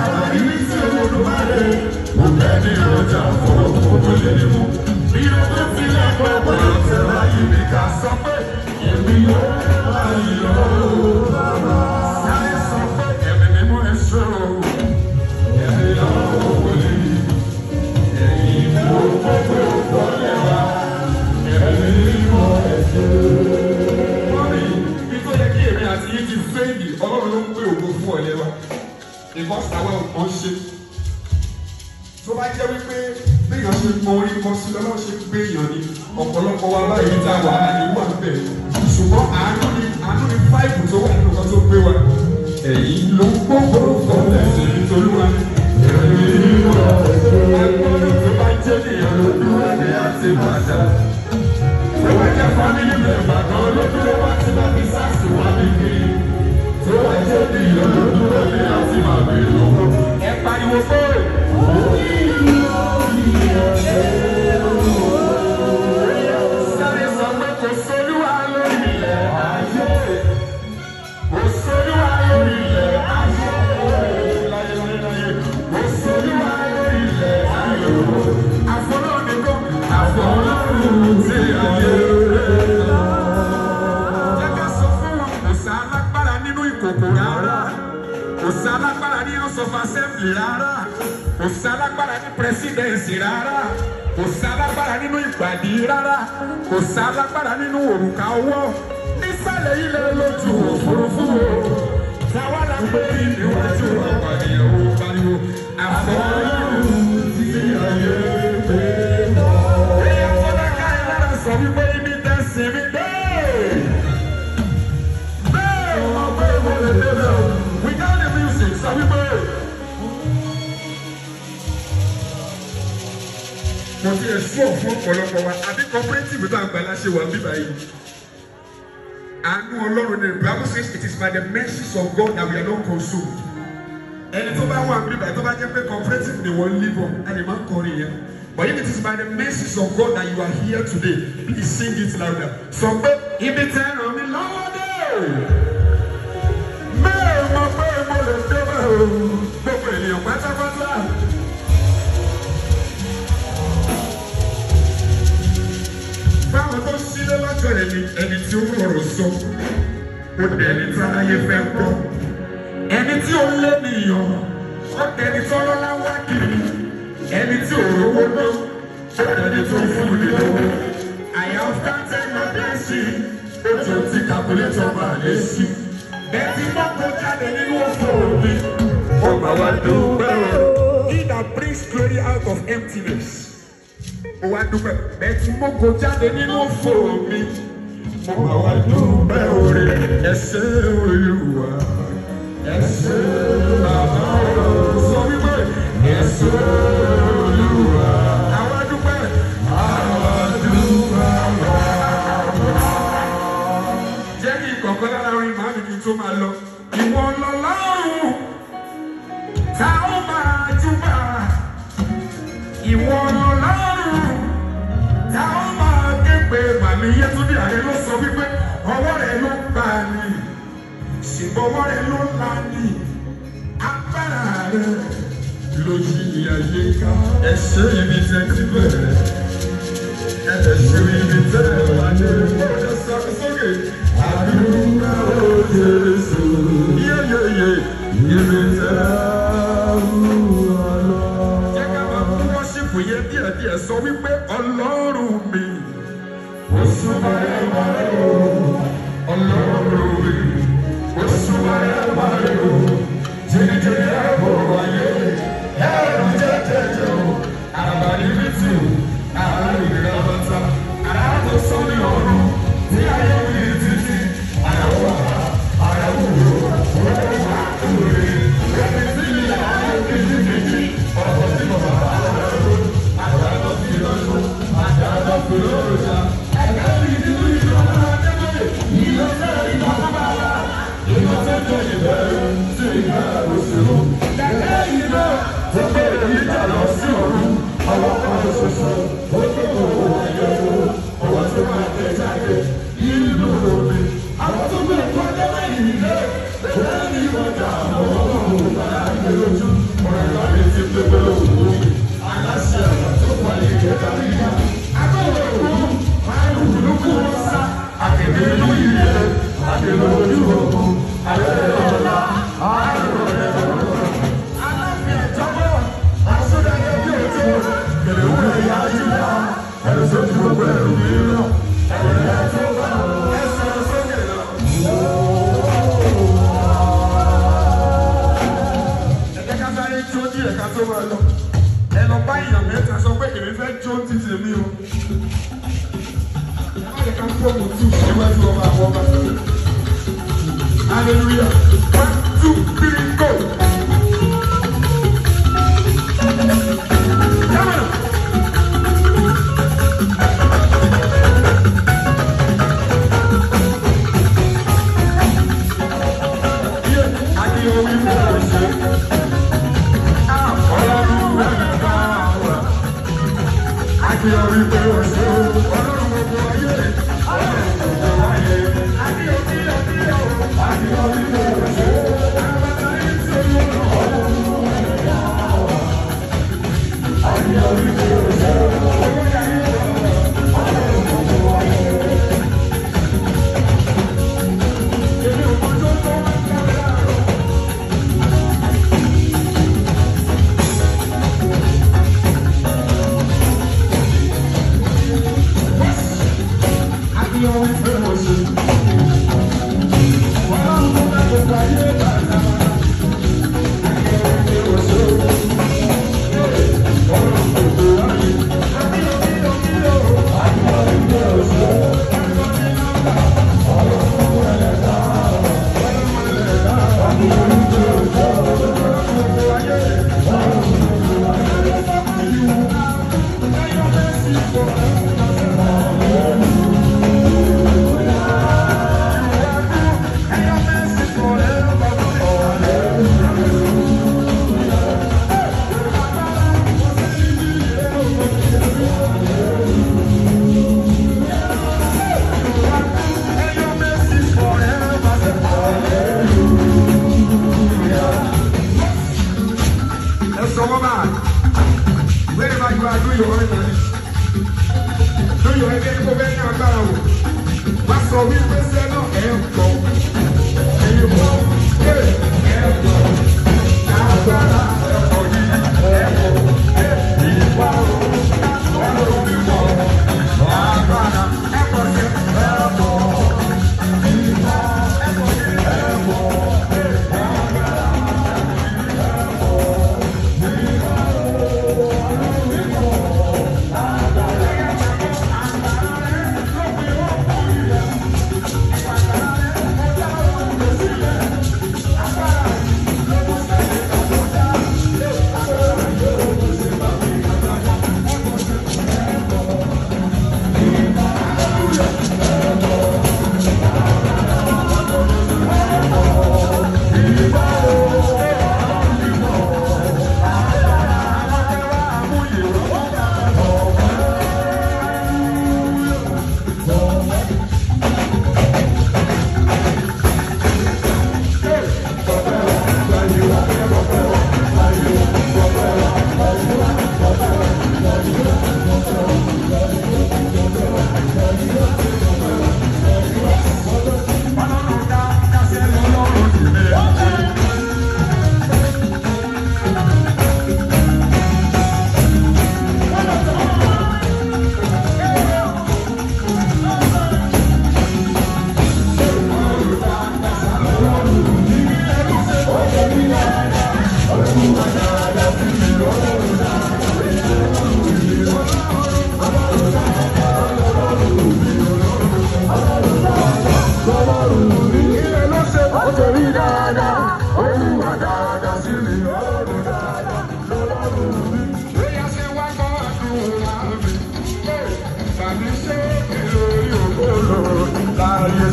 àwọn ìrísí olùwárẹ̀ kò bẹ́ẹ̀ ní ọjà fún òkú tó lè mú. àwa ò kàn ṣe tó bá jẹ́ wípé béèyàn ṣe pọn orí kan sí lọ́wọ́ ṣe gbé èèyàn ni ọ̀pọ̀lọpọ̀ wa báyìí tá wà á ní wà bẹ̀ ṣùgbọ́n àánú ni àánú ni fáìpù tó wà nínú kan tó gbé wa ẹ̀yìn ló ń gbọ́ gbọ́dọ̀ gbọ́dọ̀ ẹ̀sìn nítorí of assembly rárá kò sálágbára ní presidency rárá kò sálágbára nínú ìpàdé rárá kò sálágbára nínú òrùka ọwọ́ nísàlẹ̀ ilẹ̀ lójú òfurufú o táwa la gbé níwájú ọ̀pàdé rárá. ọ̀pọ̀lọpọ̀ wa àti cooperative tó àgbà láṣẹ wà bí báyìí. Àánú Ọlọ́run ni the Bible says it is by the mercies of God that we are not consumed. Ẹni tó bá wà bí báyìí tó bá jẹ́ pé cooperative ni wọ́n live on, á lè má kọrin yẹn. But if it is by the mercies of God that you are here today, please sing it louder. Sọ pé ibi tẹ́ ràn mí lọ́wọ́ dé. Mẹ́rin lè dé gbogbo ènìyàn pátápátá. sọ̀rọ̀ ẹni tí ó rọrọ̀ sọ ó dẹni táláyé fẹ́ gbọ́ ẹni tí ó lé nìyàn ó dẹni tọ́lọ́lá wá kiri ẹni tí ò rówó ná ó dẹni tó fún mi lówó àyà ọ̀tá tẹ́lẹ̀ bẹ́ẹ̀ ó tó ti kàkúlétọ̀ máa lé sí bẹ́ẹ̀ tí mọ́kò jáde nínú òfò mi ó gbà wá dúpẹ́ He that brings glory out of emptiness wà dúpẹ́ bẹ́ẹ̀ tí mo kò jáde nínú òfò mi mo máa wà dúpẹ́ orí ẹsẹ̀ olúwa ẹsẹ̀ bàbá rẹ̀ sọ wípé ẹsẹ̀ olúwa. àwa dúpẹ́ àwa dúpẹ́ wá. jẹ́ kí ìkọ̀kọ́ lára orin màmí kí n tó máa lọ ìwọ lọ́lọ́run tá ó máa júbà ìwọ lọ́lọ́run tá a máa ké pe màmí Yétúndé Ààrẹ ló sọ wípé ọwọ́ rẹ̀ ló gbà ní ṣùgbọ́n ọwọ́ rẹ̀ ló là ní agbára rẹ̀ ló yí ayé ká. ẹ ṣe ibi tẹ ti bẹ̀rẹ̀ ẹ lè ibi tẹ wà ní ẹ sàkósókè àdúrà ó Jésù yéyéyé ibi tẹ wà lọ. jẹ́ ká máa mú wọ́ṣípù yẹn díẹ̀díẹ̀ sọ wípé ọlọ́. yɛka promote iwájú ọba àwọn ọba sẹ́yìn hallelujah one two three go. Yeah, we will see.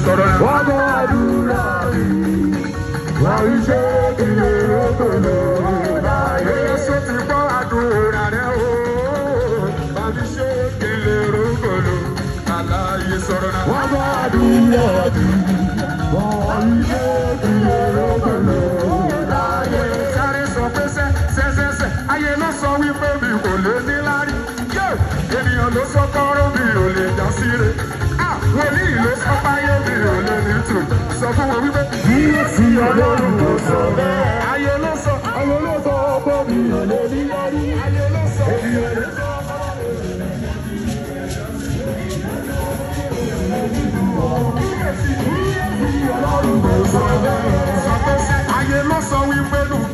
tọrọ náà. la bọ́ àdúrà mi wọ́n ń ṣe ìlú òkòlò láyé o wọ́n ń ṣe ìlú òkòlò àlàyé sọ̀rọ̀ náà. wọ́n bọ́ àdúrà mi wọ́n ń ṣe ìlú òkòlò láyé. sáré sọ pé sẹ́ sẹ́sẹ́sẹ́ ayé ló sọ wípé mi kò lè ní lárí. ènìyàn ló sọ kọ́rọ́ mi wòlí ìlú sọ́páyé mi ò lè ní tù sọ fún wọn wípé. yíyé sí ọlọ́run ló sọ bẹ́ẹ̀. ayé ló sọ ayé ló sọ ọkọ mi ò lè ní lórí. ayé ló sọ ènìyàn lè sọ. Ayé ló sọ wípé lù.